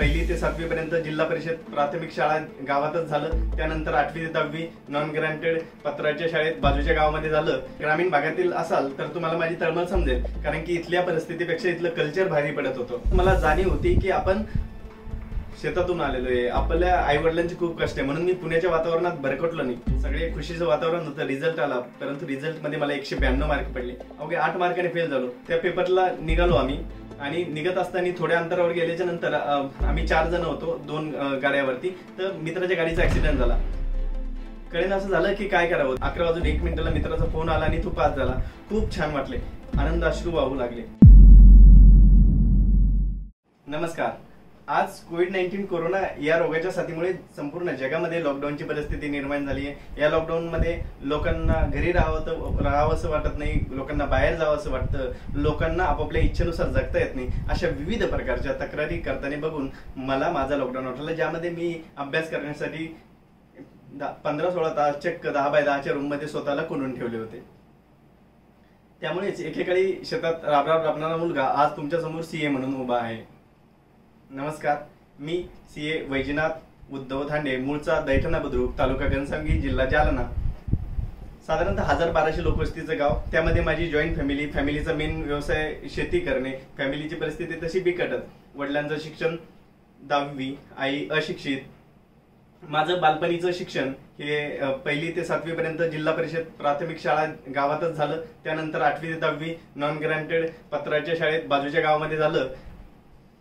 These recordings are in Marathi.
पहिली ते सातवी पर्यंत जिल्हा परिषद प्राथमिक शाळा गावातच झालं. त्यानंतर आठवी ते दहावी नॉन ग्रँटेड पत्राच्या शाळेत बाजूच्या गावामध्ये झालं. ग्रामीण भागातील असाल तर तुम्हाला माझी तळमळ समजेल कारण की इथल्या परिस्थितीपेक्षा इथलं कल्चर भारी पडत होतं. मला जाणीव होती की आपण शेतातून आलेलो आहे. आपल्या आई वडिलांचे खूप कष्ट आहे. म्हणून मी पुण्याच्या वातावरणात भरकटलो नाही. सगळे खुशीचं वातावरण होतं. रिझल्ट आला. परंतु रिझल्टमध्ये मला एकशे ब्याण्णव मार्क पडले. अवघे आठ मार्काने फेल झालो. त्या पेपरला निघालो आम्ही. आणि निघत असताना थोड्या अंतरावर गेल्याच्यानंतर आम्ही चार जण होतो. दोन गाड्यावरती. तर मित्राच्या गाडीचा ऍक्सिडेंट झाला. कळेन असं झालं की काय करावं? अकरा वाजून एक मिनिटाला मित्राचा फोन आला आणि तो पास झाला. खूप छान वाटले. आनंद अश्रू वाहू लागले. नमस्कार. आज कोविड नाईन्टीन कोरोना या रोगाच्या साथीमुळे संपूर्ण जगामध्ये लॉकडाऊनची परिस्थिती निर्माण झाली आहे. या लॉकडाऊनमध्ये लोकांना घरी राहावं राहावंसं वाटत नाही लोकांना बाहेर जावंसं वाटतं लोकांना आपापल्या इच्छेनुसार जगता येत नाही. अशा विविध प्रकारच्या तक्रारी करताना बघून मला माझा लॉकडाऊन वाटला ज्यामध्ये मी अभ्यास करण्यासाठी पंधरा सोळा तास चक्क दहा बाय दहाच्या रूममध्ये स्वतःला कोणून ठेवले होते. त्यामुळेच एकेकाळी शेतात राबराब राबणारा मुलगा आज तुमच्यासमोर सीए म्हणून उभा आहे. नमस्कार. मी सी ए वैजनाथ उद्धव धांडे मूळचा दैठणा बुद्रुक तालुका घनसावंगी जिल्हा जालना. साधारणतः हजार बाराशे लोकवस्तीचं गाव. त्यामध्ये माझी जॉईंट फॅमिली फॅमिलीचा मेन व्यवसाय शेती करणे. फॅमिलीची परिस्थिती तशी बिकटच. वडिलांचं शिक्षण दहावी आई अशिक्षित. माझं बालपणीचं शिक्षण हे पहिली ते सातवीपर्यंत जिल्हा परिषद प्राथमिक शाळा गावातच झालं. त्यानंतर आठवी ते दहावी नॉन ग्रँटेड पत्राच्या शाळेत बाजूच्या गावामध्ये झालं.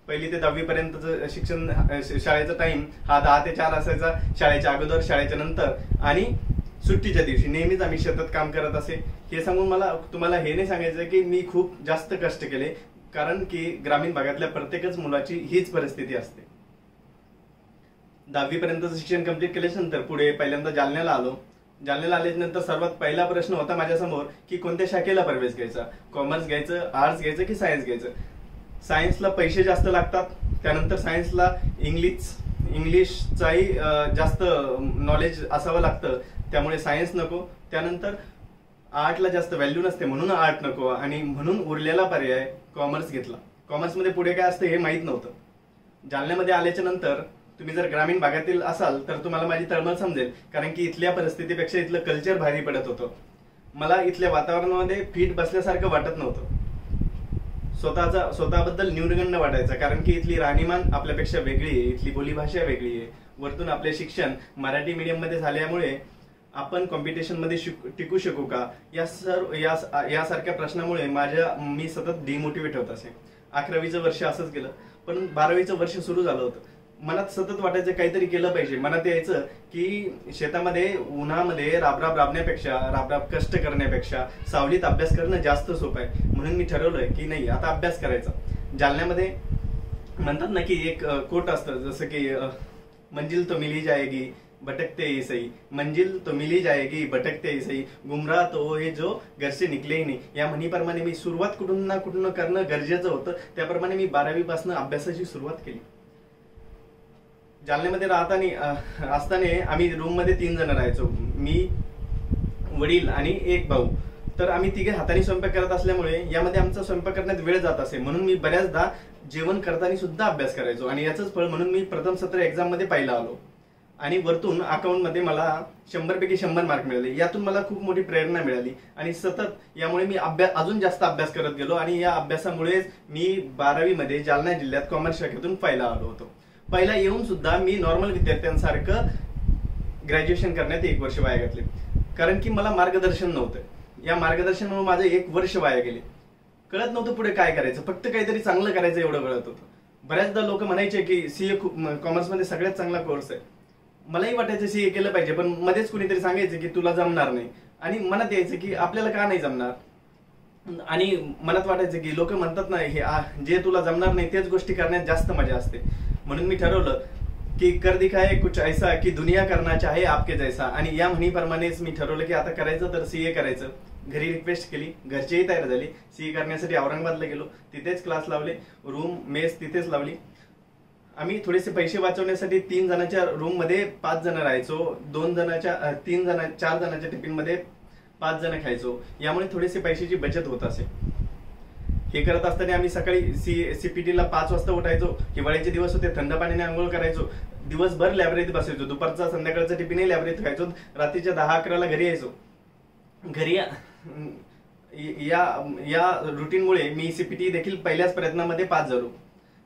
पहिली ते दहावी पर्यंतच शिक्षण शाळेचा टाइम हा दहा ते चार असायचा शाळेच्या अगोदर शाळेच्या नंतर. आणि सुट्टीच्या दिवशी नेहमीच आम्ही शेतात काम करत असे. हे सांगून मला तुम्हाला हे नाही सांगायचं की मी खूप जास्त कष्ट केले. कारण की ग्रामीण भागातल्या प्रत्येकच मुलाची हीच परिस्थिती असते. दहावी पर्यंतचं शिक्षण कंप्लीट केल्यानंतर पुढे पहिल्यांदा जालन्याला आलो. जालन्याला आल्याच्यानंतर सर्वात पहिला प्रश्न होता माझ्यासमोर की कोणत्या शाखेला प्रवेश घ्यायचा? कॉमर्स घ्यायचं आर्ट्स घ्यायचं की सायन्स घ्यायचं? सायन्सला पैसे जास्त लागतात. त्यानंतर सायन्सला इंग्लिश इंग्लिशचाही जास्त नॉलेज असावं लागतं. त्यामुळे सायन्स नको. त्यानंतर आर्टला जास्त व्हॅल्यू नसते. म्हणून आर्ट नको. आणि म्हणून उरलेला पर्याय कॉमर्स घेतला. कॉमर्समध्ये पुढे काय असतं हे माहीत नव्हतं. जालन्यामध्ये आल्याच्यानंतर तुम्ही जर ग्रामीण भागातील असाल तर तुम्हाला माझी तळमळ समजेल. कारण की इथल्या परिस्थितीपेक्षा इथलं कल्चर भारी पडत होतं. मला इथल्या वातावरणामध्ये फिट बसल्यासारखं वाटत नव्हतं. स्वतःचा स्वतःबद्दल न्यूनगंड वाटायचा. कारण की इथली राहणीमान आपल्यापेक्षा वेगळी आहे. इथली बोलीभाषा वेगळी आहे. वरतून आपले शिक्षण मराठी मीडियममध्ये झाल्यामुळे आपण कॉम्पिटिशनमध्ये टिकू शकू का? या सर्व या यासारख्या प्रश्नामुळे माझ्या मी सतत डिमोटिवेट होत असे. अकरावीचं वर्ष असंच गेलं. पण बारावीचं वर्ष सुरू झालं होतं. मनात सतत वाटायचं काहीतरी केलं पाहिजे. मनात यायचं की शेतामध्ये उन्हामध्ये राबराब राबण्यापेक्षा राबराब कष्ट करण्यापेक्षा सावलीत अभ्यास करणं जास्त सोपं आहे. म्हणून मी ठरवलंय की नाही आता अभ्यास करायचा. जालन्यामध्ये म्हणतात ना की एक कोट असतं जसं की मंजिल तो मिली जाएगी भटकते ही सही. मंजिल तो मिली जाएगी भटकते ही सही. गुमराह तो हे जो घरचे निघले निकले ही नाही. या म्हणीप्रमाणे मी सुरुवात कुठून ना कुठून करणं गरजेचं होतं. त्याप्रमाणे मी बारावीपासून अभ्यासाची सुरुवात केली. जालन्यामध्ये राहताना असताना आम्ही रूममध्ये तीन जण राहायचो. मी वडील आणि एक भाऊ. तर आम्ही तिघे हाताने स्वयंपाक करत असल्यामुळे यामध्ये आमचा स्वयंपाक करण्यात वेळ जात असे. म्हणून मी बऱ्याचदा जेवण करताना सुद्धा अभ्यास करायचो. आणि याचंच फळ म्हणून मी प्रथम सत्र एक्झाममध्ये पाहिला आलो. आणि वरतून अकाउंटमध्ये मला शंभरपैकी शंभर मार्क मिळाले. यातून मला खूप मोठी प्रेरणा मिळाली. आणि सतत यामुळे मी अभ्यास अजून जास्त अभ्यास करत गेलो. आणि या अभ्यासामुळेच मी बारावीमध्ये जालना जिल्ह्यात कॉमर्स शाखेतून पाहिला आलो होतो. पहिला येऊन सुद्धा मी नॉर्मल विद्यार्थ्यांसारखं ग्रॅज्युएशन करण्यात एक वर्ष वाया घातले. कारण की मला मार्गदर्शन नव्हतं. या मार्गदर्शनामुळे माझं एक वर्ष वाया गेले. कळत नव्हतं पुढे काय करायचं. फक्त काहीतरी चांगलं करायचं एवढं कळत होतं. बऱ्याचदा लोक म्हणायचे की सीए कॉमर्समध्ये सगळ्यात चांगला कोर्स आहे. मलाही वाटायचं सीए केलं पाहिजे पण मध्येच कुणीतरी सांगायचं की तुला जमणार नाही. आणि मनात यायचं की आपल्याला का नाही जमणार? आणि मनात वाटायचं की लोक म्हणतात ना हे जे तुला जमणार नाही तेच गोष्टी करण्यात जास्त मजा असते. म्हणून मी ठरवलं की कर आहे कुछ ऐसा की दुनिया करना चाहे आपके जैसा. आणि या म्हणीप्रमाणेच मी ठरवलं की आता करायचं तर सीए करायचं. घरी रिक्वेस्ट केली घरचीही तयार झाली. सीए करण्यासाठी औरंगाबादला गेलो तिथेच क्लास लावले रूम मेस तिथेच लावली. आम्ही थोडेसे पैसे वाचवण्यासाठी तीन जणांच्या रूममध्ये पाच जण राहायचो. दोन जणांच्या तीन जण चार जणांच्या टिफिनमध्ये पाच जण खायचो. यामुळे थोडेसे पैशाची बचत होत असे. हे करत असताना आम्ही सकाळी सी सीपीटीला पाच वाजता उठायचो. हिवाळ्याचे दिवस होते थंड पाण्याने आंघोळ करायचो. दिवसभर लायब्ररीत बसायचो. दुपारचा संध्याकाळचा टिफिनही लायब्ररीत खायचो. रात्रीच्या दहा अकराला घरी यायचो. घरी या या रुटीनमुळे मी सीपीटी देखील पहिल्याच प्रयत्नामध्ये पास झालो.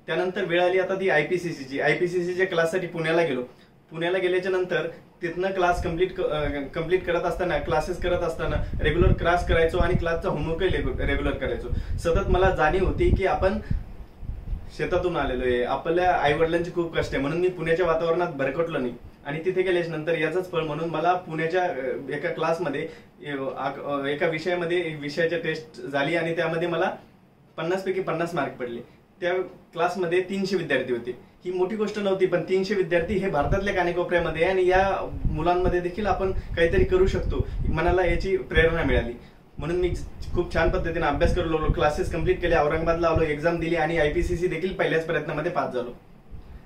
त्यानंतर वेळ आली आता ती आयपीसीसीची आयपीसीसीच्या क्लाससाठी पुण्याला गेलो. पुण्याला गेल्याच्यानंतर तिथनं क्लास कंप्लीट कंप्लीट करत असताना क्लासेस करत असताना रेग्युलर क्लास करायचो आणि क्लासचा होमवर्क रेग्युलर करायचो. सतत मला जाणीव होती की आपण शेतातून आलेलो आहे. आपल्या आई वडिलांची खूप कष्ट आहे. म्हणून मी पुण्याच्या वातावरणात भरकटलो नाही. आणि तिथे गेल्याच नंतर याचाच फळ म्हणून मला पुण्याच्या एका क्लासमध्ये एका विषयामध्ये विषयाची टेस्ट झाली आणि त्यामध्ये मला पन्नास पैकी पन्नास मार्क पडले. त्या क्लासमध्ये तीनशे विद्यार्थी होते. ही मोठी गोष्ट नव्हती पण तीनशे विद्यार्थी हे भारतातल्या कानेकोपऱ्यामध्ये आणि या मुलांमध्ये देखील आपण काहीतरी करू शकतो. मनाला याची प्रेरणा मिळाली. म्हणून मी खूप छान पद्धतीने अभ्यास करू लागलो. क्लासेस कंप्लीट केले. औरंगाबादला आलो एक्झाम दिली आणि आय पी सी सी देखील पहिल्याच प्रयत्नामध्ये पास झालो.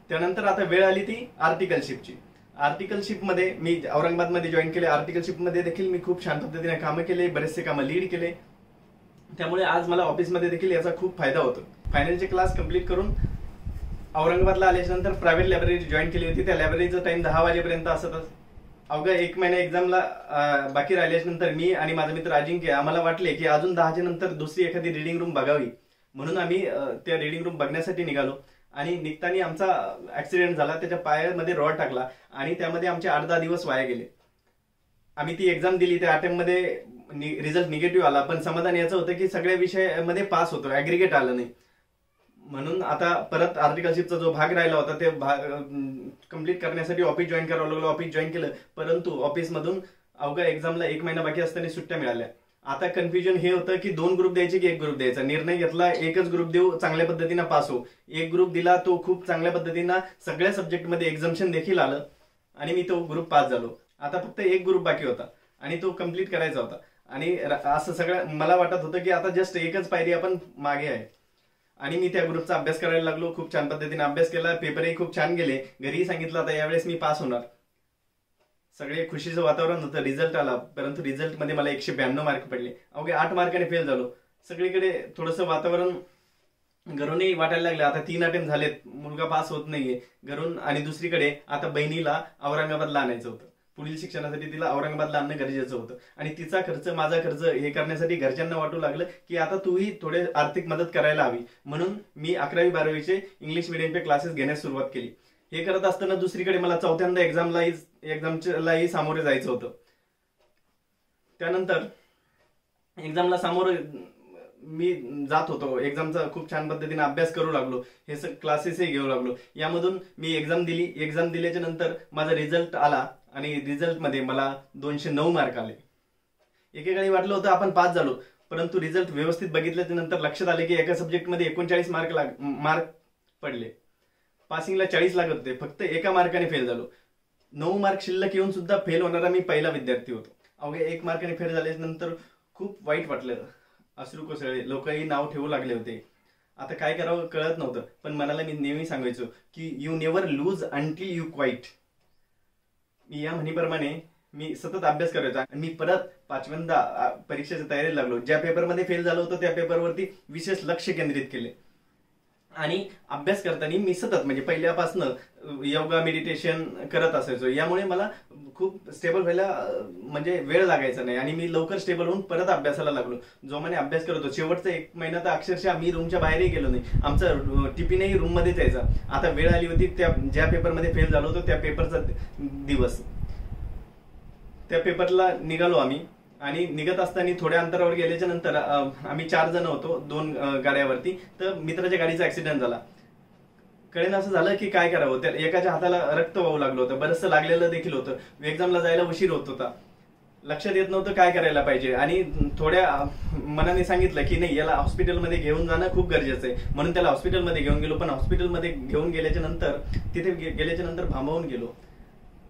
त्यानंतर आता वेळ आली ती आर्टिकलशिपची आर्टिकलशिपमध्ये मी औरंगाबादमध्ये जॉईन केले. आर्टिकलशिपमध्ये देखील मी खूप छान पद्धतीने कामं केले बरेचसे कामं लीड केले. त्यामुळे आज मला ऑफिसमध्ये देखील याचा खूप फायदा होतो. फायनलचे क्लास कंप्लीट करून औरंगाबादला आल्याच्यानंतर प्रायव्हेट लायब्ररी जॉईन केली होती. त्या लायब्ररीचा टाइम दहा वाजेपर्यंत असतच अवघ्या एक महिना एक्झामला बाकी राहिल्याच्यानंतर मी आणि माझा मित्र अजिंक्य आम्हाला वाटले की अजून दहाच्या नंतर दुसरी एखादी रिडिंग रूम बघावी. म्हणून आम्ही त्या रिडिंग रूम बघण्यासाठी निघालो. आणि निघताना आमचा ऍक्सिडेंट झाला. त्याच्या पायामध्ये रॉड टाकला आणि त्यामध्ये आमचे आठ दहा दिवस वाया गेले. आम्ही ती एक्झाम दिली. त्या अटेम्पमध्ये रिझल्ट निगेटिव्ह आला. पण समाधान याचं होतं की सगळ्या विषयामध्ये पास होतो. ऍग्रिगेट आलं नाही. म्हणून आता परत आर्टिकलशिपचा जो भाग राहिला होता ते भाग कंप्लीट करण्यासाठी ऑफिस जॉईन करावं लागलं ऑफिस जॉईन केलं. परंतु ऑफिसमधून अवघ्या एक्झामला एक महिना बाकी असताना सुट्ट्या मिळाल्या. आता कन्फ्युजन हे होतं की दोन ग्रुप द्यायचे की एक ग्रुप द्यायचा? निर्णय घेतला एकच ग्रुप देऊ चांगल्या पद्धतीनं पास हो एक ग्रुप दिला तो खूप चांगल्या पद्धतीनं सगळ्या सब्जेक्टमध्ये एक्झाम्शन देखील आलं आणि मी तो ग्रुप पास झालो. आता फक्त एक ग्रुप बाकी होता आणि तो कंप्लीट करायचा होता. आणि असं सगळं मला वाटत होतं की आता जस्ट एकच पायरी आपण मागे आहे. आणि मी त्या ग्रुपचा अभ्यास करायला लागलो खूप छान पद्धतीने अभ्यास केला पेपरही खूप छान गेले. घरीही सांगितलं आता यावेळेस मी पास होणार. सगळे खुशीचं वातावरण होतं रिझल्ट आला परंतु रिझल्टमध्ये मला एकशे ब्याण्णव मार्क पडले. अवघे आठ मार्काने फेल झालो. सगळीकडे थोडंसं वातावरण घरूनही वाटायला लागलं आता तीन अटेम्प्ट झालेत मुलगा पास होत नाहीये. घरून आणि दुसरीकडे आता बहिणीला औरंगाबादला आणायचं होतं. पुढील शिक्षणासाठी तिला औरंगाबादला आणणं गरजेचं होतं. आणि तिचा खर्च माझा खर्च हे करण्यासाठी घरच्यांना वाटू लागलं की आता तूही थोडे आर्थिक मदत करायला हवी. म्हणून मी अकरावी बारावीचे इंग्लिश मिडियमचे क्लासेस घेण्यास सुरुवात केली. हे करत असताना दुसरीकडे मला चौथ्यांदा एक्झामलाही एक्झामलाही सामोरे जायचं होतं. त्यानंतर एक्झामला सामोरं मी जात होतो. एक्झामचा खूप छान पद्धतीने अभ्यास करू लागलो. हे सग क्लासेसही घेऊ लागलो. यामधून मी एक्झाम दिली. एक्झाम दिल्याच्या नंतर माझा रिझल्ट आला आणि रिझल्टमध्ये मला दोनशे नऊ मार्क आले. एकेकाळी वाटलं होतं आपण पास झालो. परंतु रिझल्ट व्यवस्थित बघितल्याच्या नंतर लक्षात आले की एका सब्जेक्टमध्ये एकोणचाळीस मार्क लाग मार्क पडले. पासिंगला चाळीस लागत होते. फक्त एका मार्काने फेल झालो. नऊ मार्क शिल्लक येऊन सुद्धा फेल होणारा मी पहिला विद्यार्थी होतो. अवघ्या एक मार्काने फेल झाल्याच्यानंतर खूप वाईट वाटलं. अश्रू कोसळले. लोकही नाव ठेवू लागले होते. आता काय करावं कळत नव्हतं. पण मनाला मी नेहमी सांगायचो की you never lose until you quit मी या म्हणीप्रमाणे मी सतत अभ्यास करायचा आणि मी परत पाचव्यांदा परीक्षेच्या तयारीला लागलो. ज्या पेपरमध्ये फेल झालो होतो त्या पेपरवरती विशेष लक्ष केंद्रित केले. आणि अभ्यास करताना मी सतत म्हणजे पहिल्यापासनं योगा मेडिटेशन करत असायचो. यामुळे मला खूप स्टेबल व्हायला म्हणजे वेळ लागायचा नाही. आणि मी लवकर स्टेबल होऊन परत अभ्यासाला लागलो. जो म्हणे अभ्यास करत होतो. शेवटचा एक महिना तर अक्षरशः मी रूमच्या बाहेरही गेलो नाही. आमचा टिफिनही रूममध्येच यायचा आता वेळ आली होती त्या ज्या पेपरमध्ये फेल झालो होतो त्या पेपरचा दिवस. त्या पेपरला निघालो आम्ही. आणि निघत असताना थोड्या अंतरावर गेल्याच्यानंतर आम्ही चार जण होतो दोन गाड्यावरती. तर मित्राच्या गाडीचा ऍक्सिडेंट झाला. कळेन असं झालं की काय करावं? त्या एकाच्या हाताला रक्त वाहू लागलं होतं. बरंचसं लागलेलं देखील होतं. एक्झामला जायला उशीर होत होता. लक्षात येत नव्हतं काय करायला पाहिजे. आणि थोड्या मनाने सांगितलं की नाही याला हॉस्पिटलमध्ये घेऊन जाणं खूप गरजेचं आहे. म्हणून त्याला हॉस्पिटलमध्ये घेऊन गेलो. पण हॉस्पिटलमध्ये घेऊन गेल्याच्यानंतर तिथे गेल्याच्यानंतर भांबवून गेलो.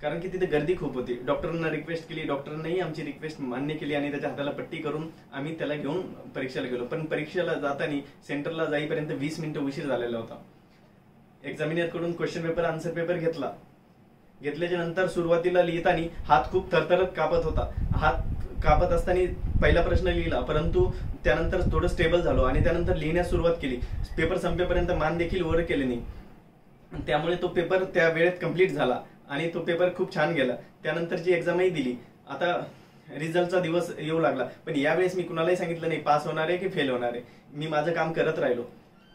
कारण की तिथे गर्दी खूप होती. डॉक्टरांना रिक्वेस्ट केली. डॉक्टरांनाही आमची रिक्वेस्ट मान्य केली आणि त्याच्या हाताला पट्टी करून आम्ही त्याला घेऊन परीक्षेला गेलो. पण परीक्षेला जाताना सेंटरला जाईपर्यंत वीस मिनिटं उशीर झालेला होता. एक्झामिनरकडून क्वेश्चन पेपर आन्सर पेपर घेतला. घेतल्याच्या नंतर सुरुवातीला लिहिताना हात खूप थरथरत कापत होता. हात कापत असताना पहिला प्रश्न लिहिला परंतु त्यानंतर थोडं स्टेबल झालो आणि त्यानंतर लिहिण्यास सुरुवात केली. पेपर संपेपर्यंत मान देखील वर केले नाही. त्यामुळे तो पेपर त्या वेळेत कंप्लीट झाला. आणि तो पेपर खूप छान गेला. त्यानंतरची एक्झामही दिली आता रिझल्टचा दिवस येऊ लागला. पण यावेळेस मी कुणालाही सांगितलं नाही पास होणार आहे की फेल होणार आहे. मी माझं काम करत राहिलो.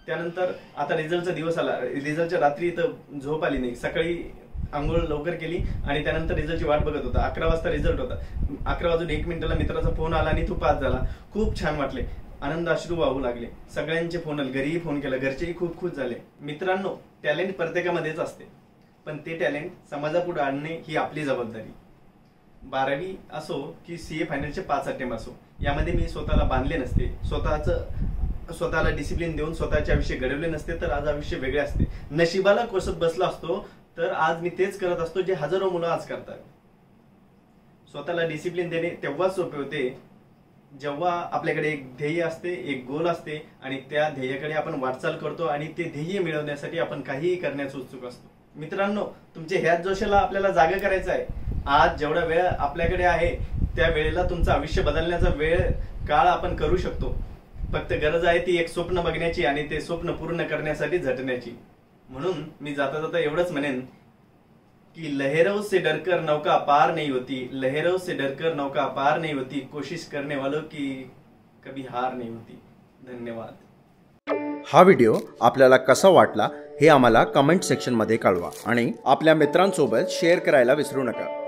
त्यानंतर आता रिझल्टचा दिवस आला. रिझल्टच्या रात्री इथं झोप आली नाही. सकाळी आंघोळ लवकर केली आणि त्यानंतर रिझल्टची वाट बघत होता. अकरा वाजता रिझल्ट होता. अकरा वाजून एक मिनिटाला मित्राचा फोन आला आणि तू पास झाला. खूप छान वाटले. आनंद अश्रू वाहू लागले. सगळ्यांचे फोन आले. घरीही फोन केला. घरचेही खूप खुश झाले. मित्रांनो टॅलेंट प्रत्येकामध्येच असते. पण ते टॅलेंट समाजापुढे आणणे ही आपली जबाबदारी. बारावी असो की सी ए फायनलचे पाच अटेम्प असो यामध्ये मी स्वतःला बांधले नसते. स्वतःचं स्वतःला डिसिप्लिन देऊन स्वतःचे आयुष्य घडवले नसते तर आज आयुष्य वेगळे असते. नशिबाला कोसत बसला असतो तर आज मी तेच करत असतो जे हजारो मुलं आज करतात. स्वतःला डिसिप्लिन देणे तेव्हाच सोपे होते जेव्हा आपल्याकडे एक ध्येय असते एक गोल असते आणि त्या ध्येयाकडे आपण वाटचाल करतो आणि ते ध्येय मिळवण्यासाठी आपण काहीही करण्यास उत्सुक असतो. मित्रांनो तुमच्या ह्याच जोशाला आपल्याला जागा करायचं आहे. आज जेवढा वेळ आपल्याकडे आहे त्या वेळेला तुमचं आयुष्य बदलण्याचा वेळ काळ आपण करू शकतो. फक्त गरज आहे ती एक स्वप्न बघण्याची आणि ते स्वप्न पूर्ण करण्यासाठी झटण्याची. म्हणून मी जाता जाता एवढंच म्हणेन कि लहरों से डरकर नौका पार नहीं होती. लहरों से डरकर नौका पार नहीं होती. कोशिश करने वालों की कभी हार नहीं होती. धन्यवाद. हा व्हिडिओ आपल्याला कसा वाटला हे आम्हाला कमेंट सेक्शनमध्ये कळवा आणि आपल्या मित्रांसोबत शेअर करायला विसरू नका.